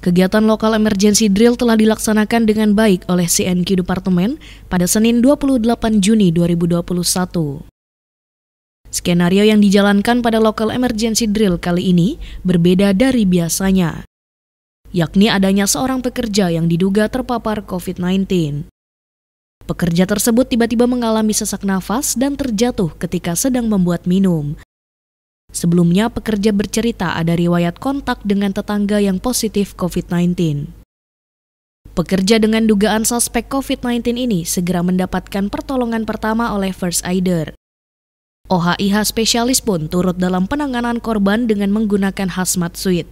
Kegiatan lokal emergency drill telah dilaksanakan dengan baik oleh CNQ Departemen pada Senin 28 Juni 2021. Skenario yang dijalankan pada lokal emergency drill kali ini berbeda dari biasanya, yakni adanya seorang pekerja yang diduga terpapar COVID-19. Pekerja tersebut tiba-tiba mengalami sesak nafas dan terjatuh ketika sedang membuat minum, Sebelumnya, pekerja bercerita ada riwayat kontak dengan tetangga yang positif COVID-19. Pekerja dengan dugaan suspek COVID-19 ini segera mendapatkan pertolongan pertama oleh First Aider. OHIH spesialis pun turut dalam penanganan korban dengan menggunakan hazmat suit.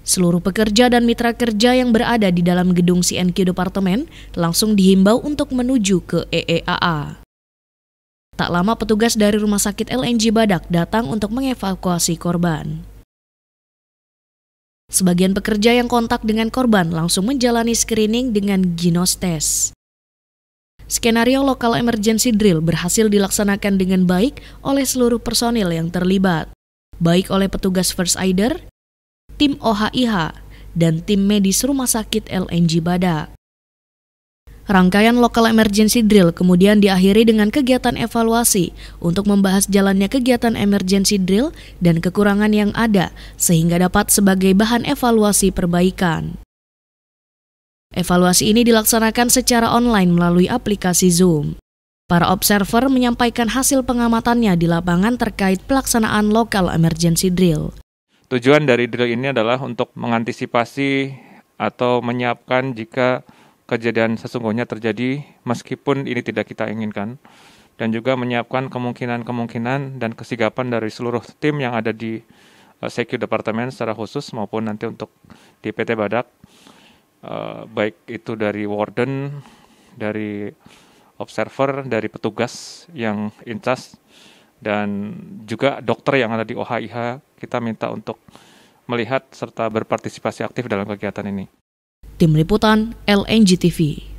Seluruh pekerja dan mitra kerja yang berada di dalam gedung CNQ Departemen langsung dihimbau untuk menuju ke EEAA. Tak lama petugas dari Rumah Sakit LNG Badak datang untuk mengevakuasi korban. Sebagian pekerja yang kontak dengan korban langsung menjalani screening dengan Ginos Test. Skenario lokal emergency drill berhasil dilaksanakan dengan baik oleh seluruh personil yang terlibat, baik oleh petugas First Aider, tim OHIH, dan tim medis Rumah Sakit LNG Badak. Rangkaian lokal emergency drill kemudian diakhiri dengan kegiatan evaluasi untuk membahas jalannya kegiatan emergency drill dan kekurangan yang ada sehingga dapat sebagai bahan evaluasi perbaikan. Evaluasi ini dilaksanakan secara online melalui aplikasi Zoom. Para observer menyampaikan hasil pengamatannya di lapangan terkait pelaksanaan lokal emergency drill. Tujuan dari drill ini adalah untuk mengantisipasi atau menyiapkan jika kejadian sesungguhnya terjadi meskipun ini tidak kita inginkan dan juga menyiapkan kemungkinan-kemungkinan dan kesigapan dari seluruh tim yang ada di uh, Secure Departemen secara khusus maupun nanti untuk di PT Badak uh, baik itu dari warden, dari observer, dari petugas yang incas dan juga dokter yang ada di OHIH kita minta untuk melihat serta berpartisipasi aktif dalam kegiatan ini. Tim Liputan LNG TV.